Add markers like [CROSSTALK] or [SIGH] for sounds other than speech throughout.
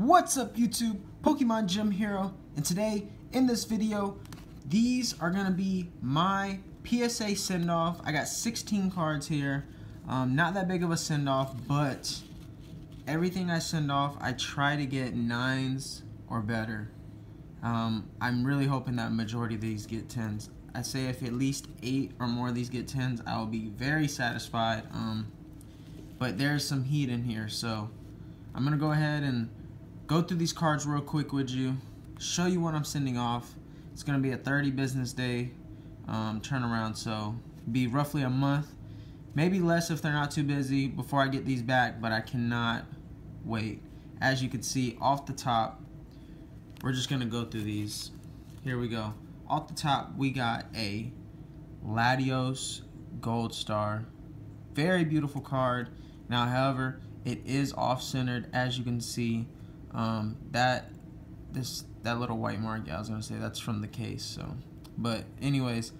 What's up YouTube? Pokemon Gym Hero and today in this video these are gonna be my PSA send-off. I got 16 cards here. Um, not that big of a send-off but everything I send off I try to get nines or better. Um, I'm really hoping that majority of these get tens. I say if at least eight or more of these get tens I will be very satisfied. Um, but there's some heat in here so I'm gonna go ahead and go through these cards real quick with you, show you what I'm sending off. It's going to be a 30 business day um, turnaround, so be roughly a month, maybe less if they're not too busy before I get these back, but I cannot wait. As you can see off the top, we're just going to go through these. Here we go. Off the top, we got a Latios Gold Star. Very beautiful card. Now, however, it is off-centered, as you can see. Um, that this that little white mark, yeah, I was gonna say that's from the case. So, but anyways,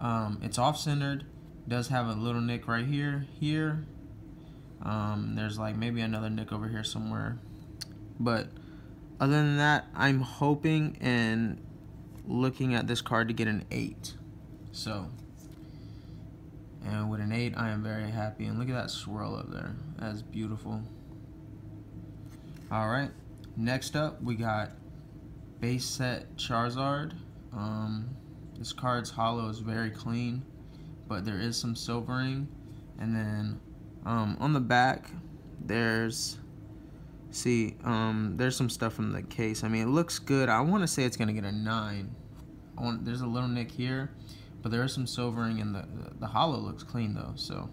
um, it's off centered. Does have a little nick right here, here. Um, there's like maybe another nick over here somewhere, but other than that, I'm hoping and looking at this card to get an eight. So, and with an eight, I am very happy. And look at that swirl up there. That's beautiful. All right. Next up, we got base set Charizard. Um, this card's holo is very clean, but there is some silvering. And then um, on the back, there's see um, there's some stuff from the case. I mean, it looks good. I want to say it's gonna get a nine. Want, there's a little nick here, but there is some silvering, and the the holo looks clean though. So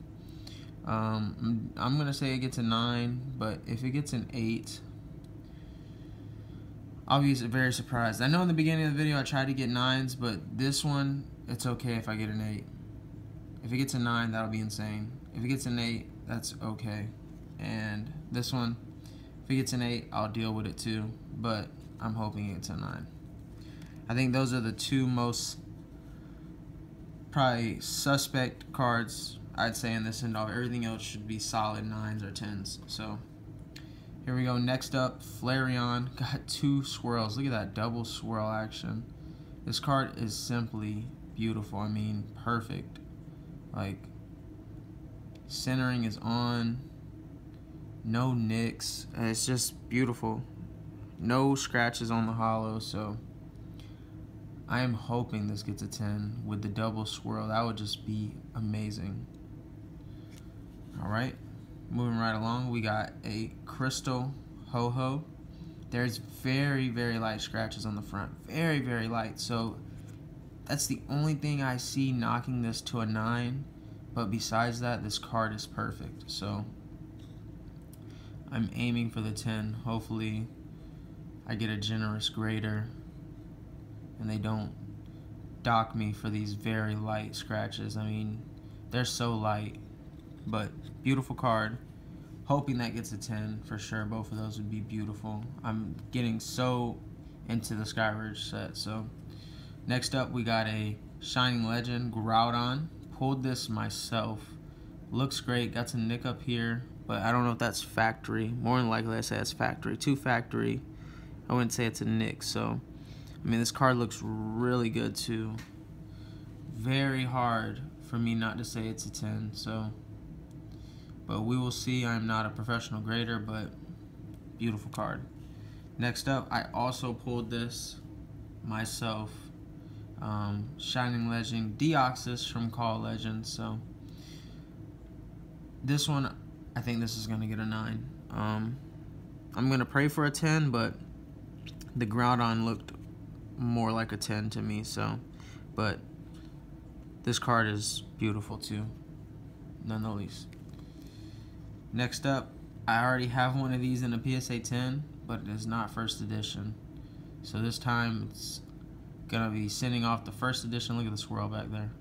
um, I'm gonna say it gets a nine, but if it gets an eight, I'll be very surprised. I know in the beginning of the video I tried to get nines, but this one, it's okay if I get an eight. If it gets a nine, that'll be insane. If it gets an eight, that's okay. And this one, if it gets an eight, I'll deal with it too. But I'm hoping it's a nine. I think those are the two most probably suspect cards I'd say in this end off. Everything else should be solid nines or tens. So here we go. Next up, Flareon. [LAUGHS] Got two swirls. Look at that double swirl action. This card is simply beautiful. I mean, perfect. Like, centering is on. No nicks. It's just beautiful. No scratches on the holo, so I am hoping this gets a 10 with the double swirl. That would just be amazing. All right. Moving right along, we got a crystal Ho-Oh. There's very, very light scratches on the front. Very, very light. So that's the only thing I see knocking this to a 9. But besides that, this card is perfect. So I'm aiming for the 10. Hopefully I get a generous grader and they don't dock me for these very light scratches. I mean, they're so light but beautiful card. Hoping that gets a 10 for sure. Both of those would be beautiful. I'm getting so into the Skyridge set. So next up we got a Shining Legend Groudon. Pulled this myself. Looks great. Got some nick up here. But I don't know if that's factory. More than likely I say it's factory. Two factory. I wouldn't say it's a nick. So, I mean, this card looks really good too. Very hard for me not to say it's a 10. So, but we will see. I'm not a professional grader, but beautiful card. Next up, I also pulled this myself. Um, Shining Legend Deoxys from Call Legends. So this one, I think this is going to get a 9. Um, I'm going to pray for a 10, but the Groudon looked more like a 10 to me. So, but this card is beautiful too, none the least. Next up, I already have one of these in a PSA 10, but it is not first edition. So this time it's gonna be sending off the first edition. Look at the swirl back there.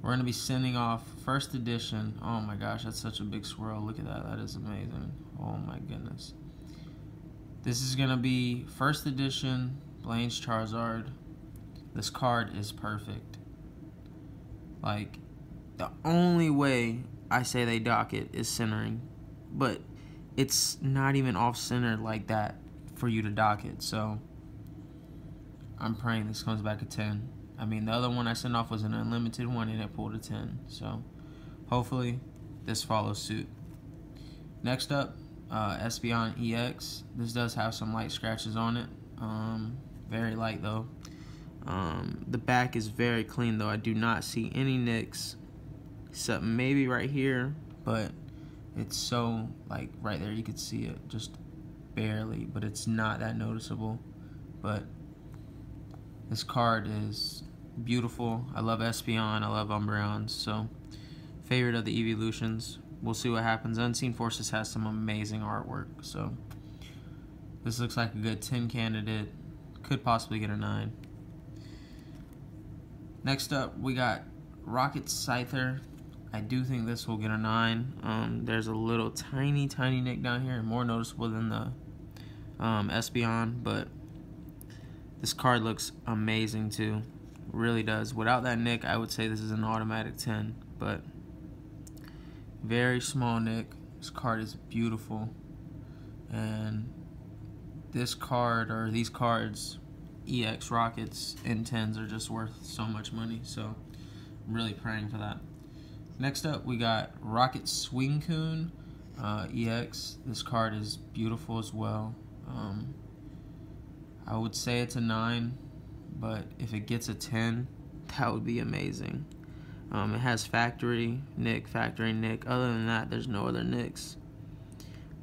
We're gonna be sending off first edition. Oh my gosh, that's such a big swirl. Look at that, that is amazing. Oh my goodness. This is gonna be first edition Blaine's Charizard. This card is perfect. Like, the only way I say they dock it is centering, but it's not even off center like that for you to dock it. So I'm praying this comes back a 10. I mean, the other one I sent off was an unlimited one and it pulled a 10. So hopefully this follows suit. Next up, uh, Espeon EX. This does have some light scratches on it. Um, very light though. Um, the back is very clean though. I do not see any nicks except maybe right here, but it's so like right there you could see it just barely, but it's not that noticeable. But this card is beautiful. I love Espeon. I love Umbreon. So favorite of the evolutions. We'll see what happens. Unseen Forces has some amazing artwork. So this looks like a good 10 candidate. Could possibly get a 9. Next up, we got Rocket Scyther. I do think this will get a 9. Um, there's a little tiny, tiny nick down here, more noticeable than the um, Espeon, but this card looks amazing too. Really does. Without that nick, I would say this is an automatic 10, but very small nick. This card is beautiful. And this card, or these cards, EX Rockets and 10s are just worth so much money, so I'm really praying for that. Next up, we got Rocket Suicune uh, EX. This card is beautiful as well. Um, I would say it's a 9, but if it gets a 10, that would be amazing. Um, it has factory nick, factory nick. Other than that, there's no other nicks.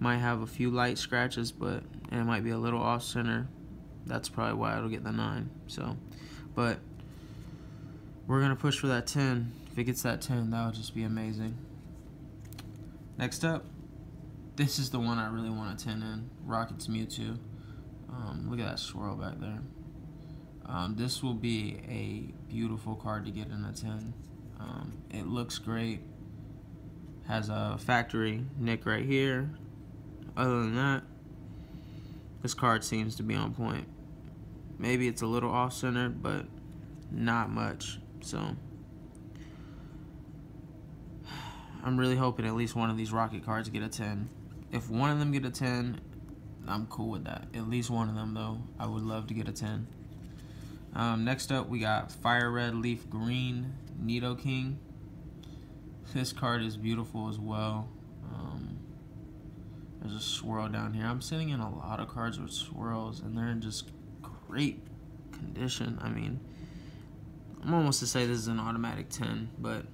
Might have a few light scratches, but it might be a little off center. That's probably why it'll get the 9. So, but we're going to push for that 10. It gets that 10, that would just be amazing. Next up, this is the one I really want a 10 in. Rockets Mewtwo. Um, look at that swirl back there. Um, this will be a beautiful card to get in a 10. Um, it looks great. Has a factory nick right here. Other than that, this card seems to be on point. Maybe it's a little off center, but not much. So I'm really hoping at least one of these rocket cards get a 10 if one of them get a 10, I'm cool with that. At least one of them, though. I would love to get a 10. Um, next up, we got Fire Red Leaf Green Nidoking. This card is beautiful as well. Um, there's a swirl down here. I'm sitting in a lot of cards with swirls, and they're in just great condition. I mean, I'm almost to say this is an automatic 10, but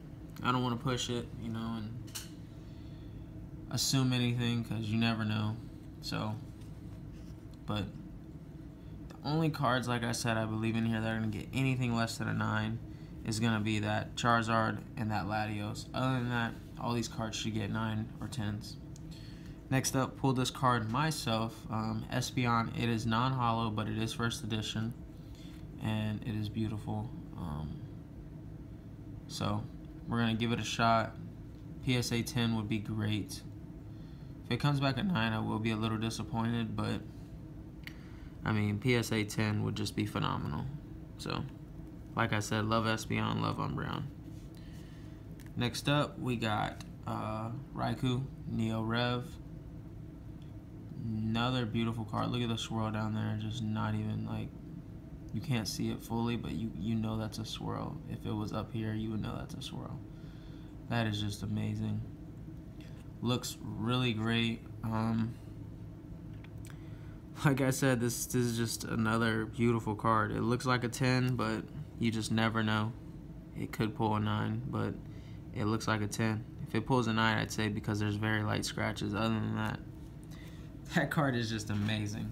I don't want to push it, you know, and assume anything because you never know. So, but the only cards, like I said, I believe in here that are going to get anything less than a 9 is going to be that Charizard and that Latios. Other than that, all these cards should get 9 or 10s. Next up, pulled this card myself. Um, Espeon, it is non-holo, but it is first edition. And it is beautiful. Um, so, we're going to give it a shot. PSA 10 would be great. If it comes back at 9, I will be a little disappointed, but I mean, PSA 10 would just be phenomenal. So, like I said, love Espeon, love Umbreon. Next up, we got uh, Raikou, Neo Rev. Another beautiful card. Look at the swirl down there. Just not even like, you can't see it fully, but you, you know that's a swirl. If it was up here, you would know that's a swirl. That is just amazing looks really great. Um, like I said, this, this is just another beautiful card. It looks like a 10, but you just never know. It could pull a 9, but it looks like a 10. If it pulls a 9, I'd say because there's very light scratches. Other than that, that card is just amazing.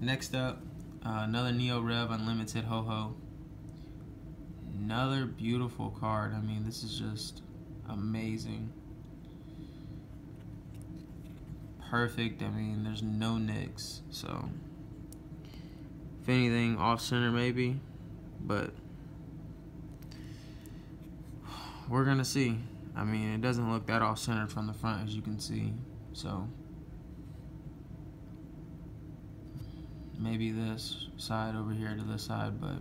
Next up, uh, another Neo Rev Unlimited Ho-Oh. Another beautiful card. I mean, this is just amazing perfect. I mean, there's no nicks, so if anything, off center maybe, but we're gonna see. I mean, it doesn't look that off center from the front as you can see, so maybe this side over here to this side, but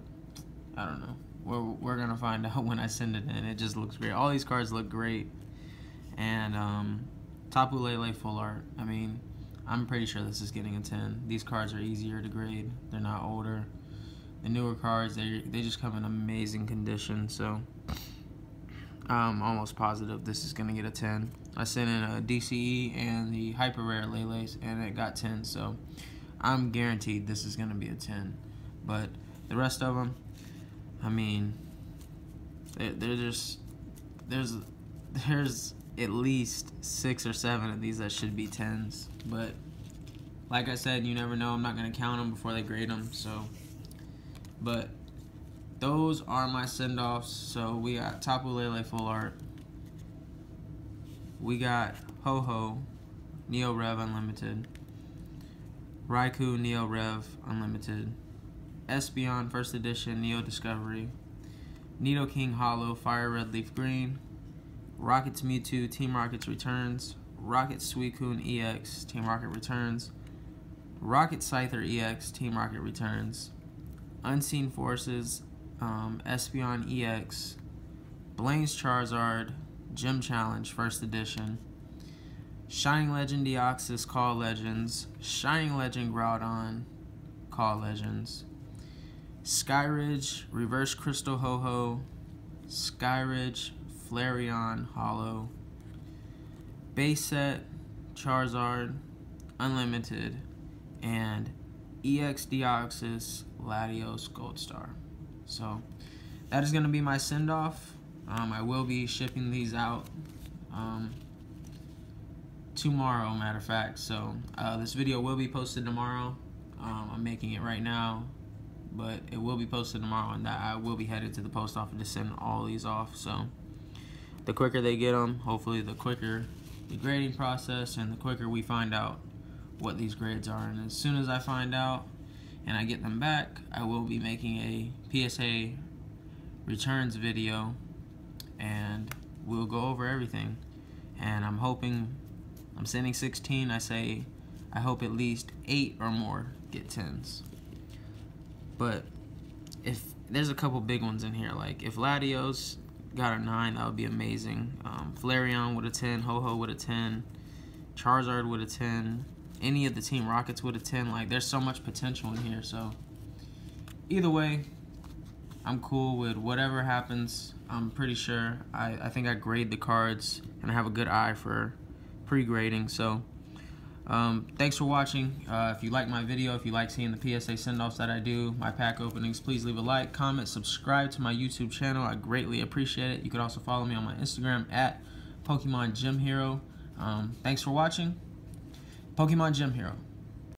I don't know. We're, we're gonna find [LAUGHS] out when I send it in. It just looks great. All these cards look great, and um, Tapu Lele full art. I mean, I'm pretty sure this is getting a 10. These cards are easier to grade. They're not older. The newer cards, they they just come in amazing condition. So I'm almost positive this is gonna get a 10. I sent in a DCE and the hyper rare Lele's, and it got 10. So I'm guaranteed this is gonna be a 10. But the rest of them, I mean, they're, they're just there's there's at least six or seven of these that should be tens. But like I said, you never know. I'm not gonna count them before they grade them. So, but those are my send-offs. So we got Tapu Lele full art. We got Ho-Oh, Neo Rev Unlimited. Raikou Neo Rev Unlimited. Espeon First Edition Neo Discovery. Nido King Holo Fire Red Leaf Green. Rockets Mewtwo Team Rockets returns. Rocket Suicune EX Team Rocket returns. Rocket Scyther EX Team Rocket returns. Unseen Forces um, Espeon EX. Blaine's Charizard Gym Challenge First Edition. Shining Legend Deoxys Call Legends. Shining Legend Groudon Call Legends. Skyridge Reverse Crystal Ho-Oh. Skyridge Flareon Holo. Base Set, Charizard, Unlimited, and EX Deoxys Latios Gold Star. So that is going to be my send off. Um, I will be shipping these out um, tomorrow, matter of fact. So uh, this video will be posted tomorrow. Um, I'm making it right now, but it will be posted tomorrow, and that I will be headed to the post office to send all these off. So the quicker they get them, hopefully the quicker the grading process and the quicker we find out what these grades are. And as soon as I find out and I get them back, I will be making a PSA returns video and we'll go over everything. And I'm hoping, I'm sending 16, I say, I hope at least 8 or more get 10s. But if there's a couple big ones in here, like if Latios got a 9, that would be amazing. Um, Flareon with a 10, Ho-Oh with a 10, Charizard with a 10, any of the Team Rockets with a 10. Like, there's so much potential in here. So, either way, I'm cool with whatever happens. I'm pretty sure. I, I think I grade the cards, and I have a good eye for pre-grading. So, um, thanks for watching. Uh, if you like my video, if you like seeing the PSA send-offs that I do, my pack openings, please leave a like, comment, subscribe to my YouTube channel. I greatly appreciate it. You can also follow me on my Instagram at Pokemon Gym Hero. Um, thanks for watching. Pokemon Gym Hero.